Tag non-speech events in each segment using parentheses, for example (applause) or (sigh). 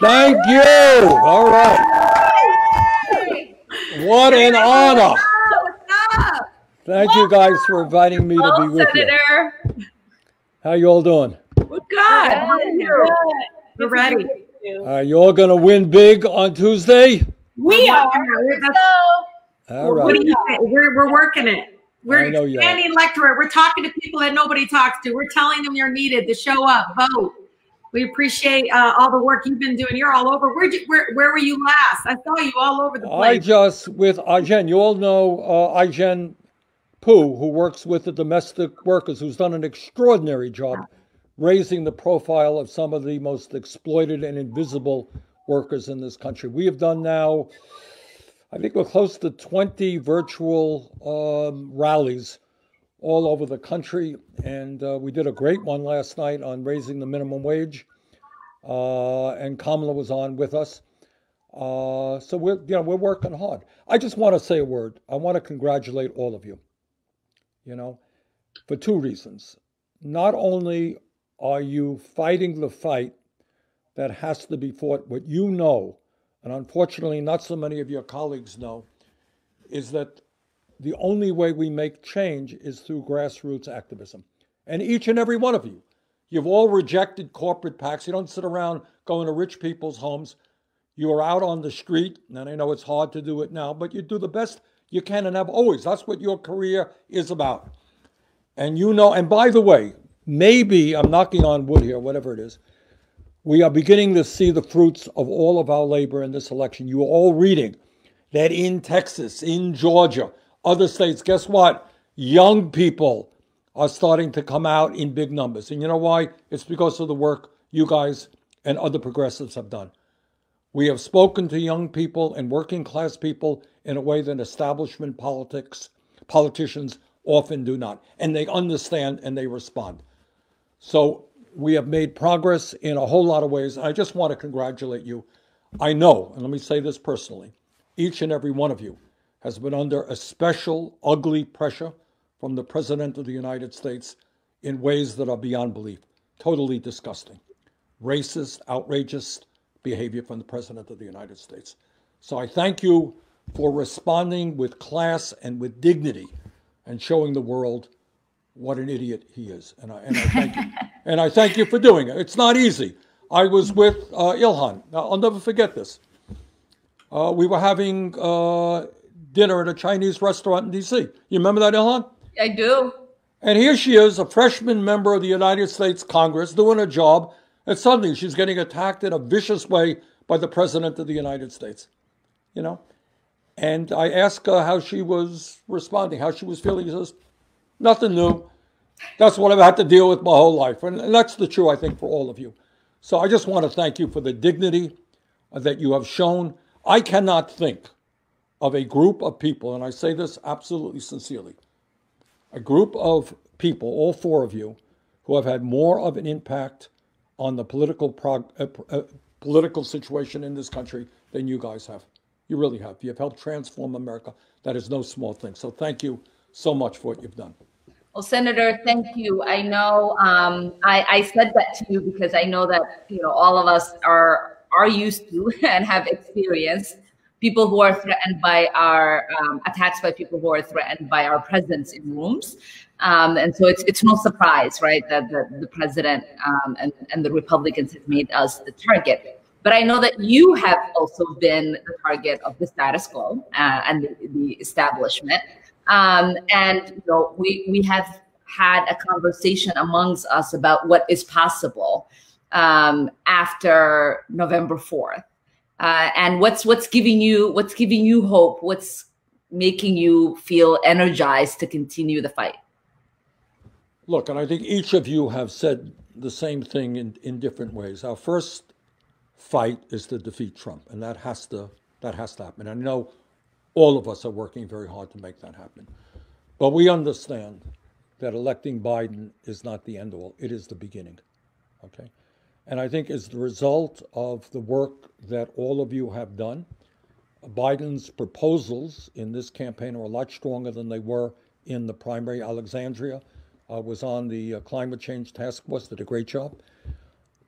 Thank you. All right. What an honor. Thank you guys for inviting me to be with you. How you all doing? we're good. We're ready. Are you all going to win big on Tuesday? We are. All What do you think? We're, we're working it. We're I know you are. expanding electorate. We're talking to people that nobody talks to. We're telling them you're needed to show up, vote. We appreciate uh, all the work you've been doing. You're all over. Where'd you, where, where were you last? I saw you all over the place. I just, with Ai-jen, you all know uh, Ai-jen Poo, who works with the domestic workers, who's done an extraordinary job raising the profile of some of the most exploited and invisible workers in this country. We have done now, I think we're close to 20 virtual um, rallies all over the country. And uh, we did a great one last night on raising the minimum wage. Uh, and Kamala was on with us. Uh, so we're you know we're working hard. I just want to say a word. I want to congratulate all of you. You know, for two reasons. Not only are you fighting the fight that has to be fought, what you know, and unfortunately not so many of your colleagues know, is that the only way we make change is through grassroots activism. And each and every one of you, you've all rejected corporate PACs. You don't sit around going to rich people's homes. You are out on the street, and I know it's hard to do it now, but you do the best you can and have always. That's what your career is about. And you know, and by the way, maybe I'm knocking on wood here, whatever it is, we are beginning to see the fruits of all of our labor in this election. You are all reading that in Texas, in Georgia, other states, guess what? Young people are starting to come out in big numbers. And you know why? It's because of the work you guys and other progressives have done. We have spoken to young people and working class people in a way that establishment politics, politicians often do not. And they understand and they respond. So we have made progress in a whole lot of ways. I just want to congratulate you. I know, and let me say this personally, each and every one of you has been under a special, ugly pressure from the President of the United States in ways that are beyond belief. Totally disgusting. Racist, outrageous behavior from the President of the United States. So I thank you for responding with class and with dignity and showing the world what an idiot he is. And I, and I thank you. (laughs) and I thank you for doing it. It's not easy. I was with uh, Ilhan. Now, I'll never forget this. Uh, we were having uh, dinner at a Chinese restaurant in D.C. You remember that, Ilhan? I do. And here she is, a freshman member of the United States Congress, doing her job, and suddenly she's getting attacked in a vicious way by the President of the United States. You know? And I asked her how she was responding, how she was feeling. She says, nothing new. That's what I've had to deal with my whole life. And, and that's the truth, I think, for all of you. So I just want to thank you for the dignity that you have shown. I cannot think of a group of people, and I say this absolutely sincerely, a group of people, all four of you, who have had more of an impact on the political prog- uh, uh, political situation in this country than you guys have. You really have. You have helped transform America. That is no small thing. So thank you so much for what you've done. Well, Senator, thank you. I know um, I, I said that to you because I know that you know all of us are are used to (laughs) and have experienced people who are threatened by our um, attacks by people who are threatened by our presence in rooms. Um, and so it's it's no surprise, right, that the, the president um, and, and the Republicans have made us the target. But I know that you have also been the target of the status quo uh, and the, the establishment. Um, and you know, we we have had a conversation amongst us about what is possible um, after November fourth, uh, and what's what's giving you what's giving you hope, what's making you feel energized to continue the fight. Look, and I think each of you have said the same thing in, in different ways. Our first fight is to defeat Trump, and that has to that has to happen. I know all of us are working very hard to make that happen. But we understand that electing Biden is not the end all, it is the beginning. Okay? And I think as the result of the work that all of you have done, Biden's proposals in this campaign are a lot stronger than they were in the primary. Alexandria uh, was on the uh, climate change task force, did a great job.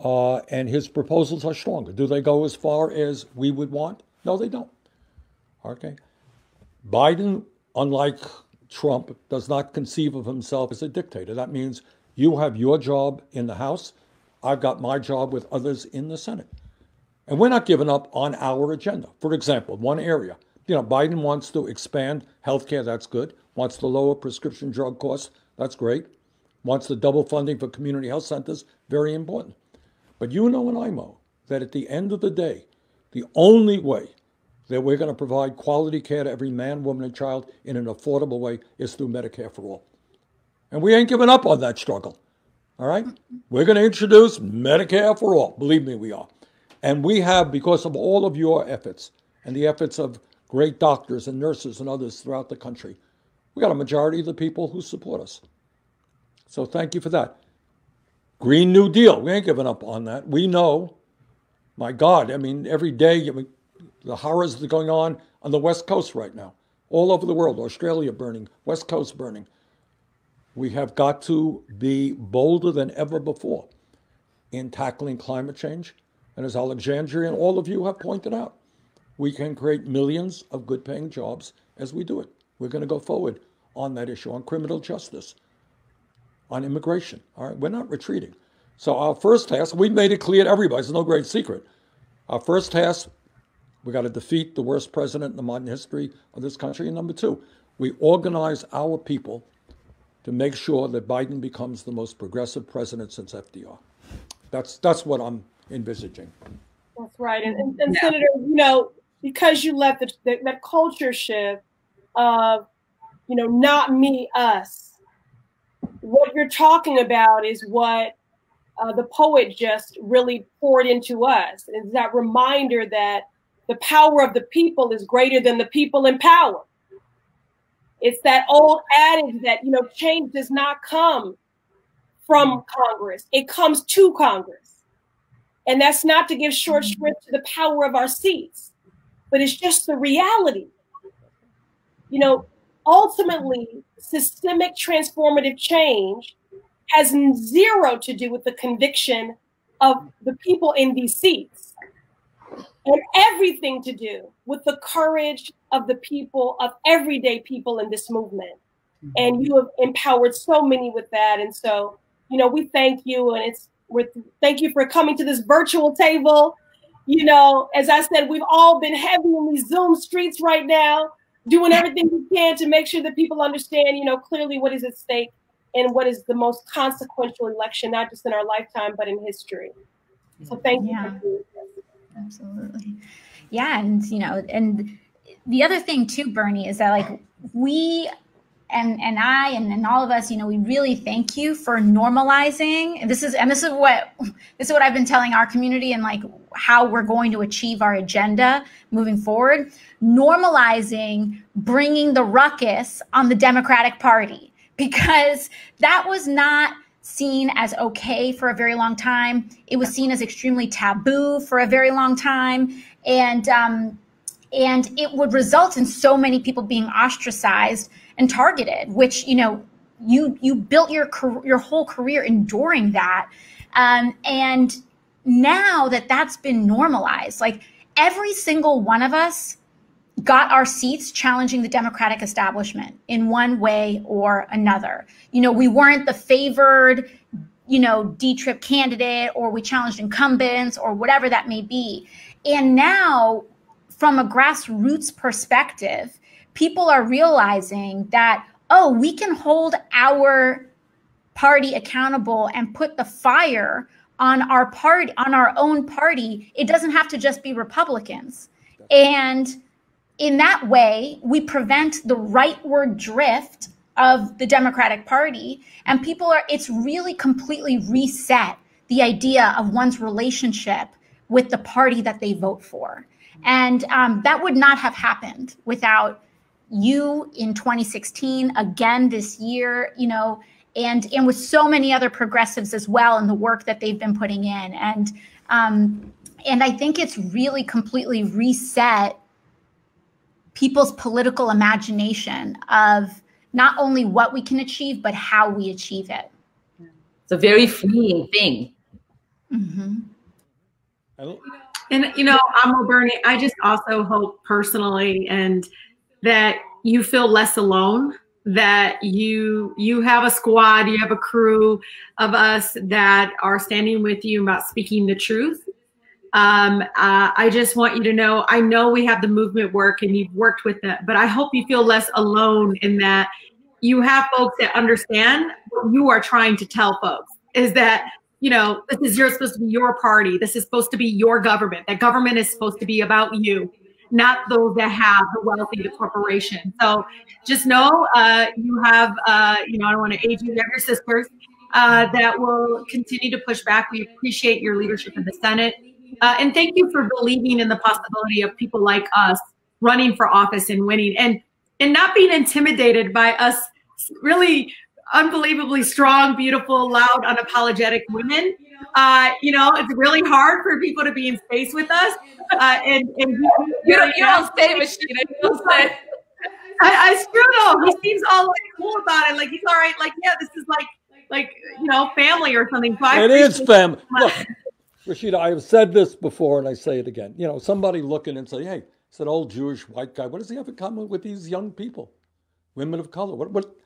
uh, and his proposals are stronger. Do they go as far as we would want? No, they don't. Okay. Biden, unlike Trump, does not conceive of himself as a dictator. That means you have your job in the House, I've got my job with others in the Senate. And we're not giving up on our agenda. For example, one area, you know, Biden wants to expand health care, that's good. Wants to lower prescription drug costs, that's great. Wants the double funding for community health centers, very important. But you know and I know that at the end of the day, the only way that we're going to provide quality care to every man, woman, and child in an affordable way is through Medicare for all. And we ain't giving up on that struggle. All right? We're going to introduce Medicare for all. Believe me, we are. And we have, because of all of your efforts and the efforts of great doctors and nurses and others throughout the country, we got a majority of the people who support us. So thank you for that. Green New Deal, we ain't giving up on that. We know, my God, I mean, every day, I mean, the horrors that are going on on the West Coast right now, all over the world, Australia burning, West Coast burning. We have got to be bolder than ever before in tackling climate change. And as Alexandria and all of you have pointed out, we can create millions of good paying jobs as we do it. We're going to go forward on that issue, on criminal justice, on immigration. All right, we're not retreating. So our first task—we've made it clear to everybody, it's no great secret. Our first task, we got to defeat the worst president in the modern history of this country. And number two, we organize our people to make sure that Biden becomes the most progressive president since FDR. That's that's what I'm envisaging. That's right, and, and, and yeah. Senator, you know, because you let the, the, that culture shift of, you know, not me, us. What you're talking about is what uh, the poet just really poured into us. Is that reminder that the power of the people is greater than the people in power. It's that old adage that, you know, change does not come from Congress, it comes to Congress. And that's not to give short shrift to the power of our seats, but it's just the reality. You know, ultimately, systemic transformative change has zero to do with the conviction of the people in these seats and everything to do with the courage of the people, of everyday people in this movement. Mm-hmm. And you have empowered so many with that. And so, you know, we thank you. And it's, we're, thank you for coming to this virtual table. You know, as I said, we've all been heavy in these Zoom streets right now, doing (laughs) everything we can to make sure that people understand, you know, clearly what is at stake and what is the most consequential election, not just in our lifetime, but in history. So thank yeah. you. Absolutely. Yeah. And, you know, and the other thing too, Bernie, is that like we and and I and, and all of us, you know, we really thank you for normalizing. And this is and this is what this is what I've been telling our community and like how we're going to achieve our agenda moving forward. Normalizing bringing the ruckus on the Democratic Party because that was not seen as okay for a very long time. It was seen as extremely taboo for a very long time, and um, and it would result in so many people being ostracized and targeted. Which you know, you you built your your whole career enduring that, um, and now that that's been normalized, like every single one of us got our seats challenging the Democratic establishment in one way or another. You know, we weren't the favored, you know, D trip candidate, or we challenged incumbents, or whatever that may be. And now, from a grassroots perspective, people are realizing that, oh, we can hold our party accountable and put the fire on our party on our own party it doesn't have to just be republicans and in that way, we prevent the rightward drift of the Democratic Party. And people are, it's really completely reset the idea of one's relationship with the party that they vote for. And um, that would not have happened without you in 2016, again this year, you know, and and with so many other progressives as well and the work that they've been putting in. And um, and I think it's really completely reset people's political imagination of not only what we can achieve, but how we achieve it. It's a very freeing thing. Mm-hmm. And you know, I'm Bernie. I just also hope personally, and that you feel less alone. That you you have a squad, you have a crew of us that are standing with you about speaking the truth. Um, uh, I just want you to know. I know we have the movement work, and you've worked with that but I hope you feel less alone in that you have folks that understand what you are trying to tell folks. Is that you know, this is you're supposed to be your party. This is supposed to be your government. That government is supposed to be about you, not those that have the wealthy, the corporation. So just know uh, you have, uh, you know, I don't want to age you, you have your sisters uh, that will continue to push back. We appreciate your leadership in the Senate. Uh, and thank you for believing in the possibility of people like us running for office and winning and and not being intimidated by us really unbelievably strong, beautiful, loud, unapologetic women. Uh, you know, it's really hard for people to be in space with us. Uh, and, and you don't, you don't say, Machina. You don't say. I, I still know. He seems all like cool about it. Like he's all right. Like yeah, this is like like you know family or something. So it is family. Look, Rashida, I have said this before, and I say it again. You know, somebody looking and say, "Hey, it's an old Jewish white guy. What does he have in common with these young people, women of color? What what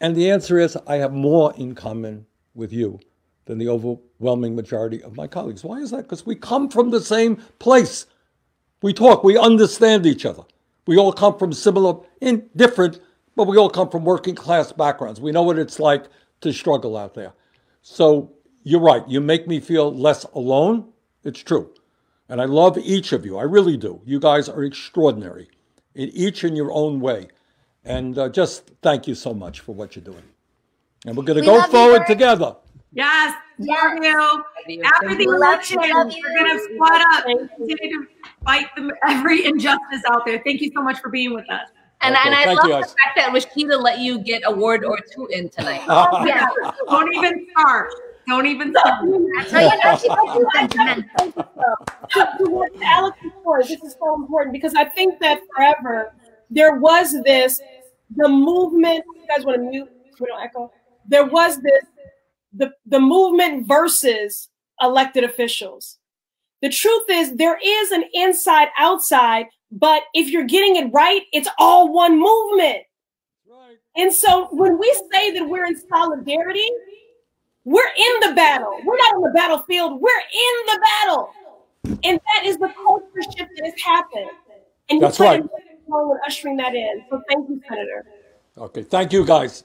and the answer is I have more in common with you than the overwhelming majority of my colleagues. Why is that? Because we come from the same place. We talk, we understand each other. We all come from similar, in different, but we all come from working class backgrounds. We know what it's like to struggle out there. So you're right. You make me feel less alone. It's true. And I love each of you. I really do. You guys are extraordinary, in each in your own way. And uh, just thank you so much for what you're doing. And we're going to go forward you, together. Yes, love you. After the election, we're going to squad up and continue to fight them, every injustice out there. Thank you so much for being with us. And, okay, and I love the fact that Rashida let you get a word or two in tonight. (laughs) oh, yeah. Don't even start. Don't even start. (laughs) That's how you know she's Alex, this is so important because I think that forever there was this the movement. You guys want to mute? We don't echo. There was this the the movement versus elected officials. The truth is there is an inside outside, but if you're getting it right, it's all one movement. Right. And so when we say that we're in solidarity, we're in the battle. We're not on the battlefield. We're in the battle. And that is the culture shift that has happened. And That's right along with ushering that in. So thank you, Senator. Okay, thank you, guys.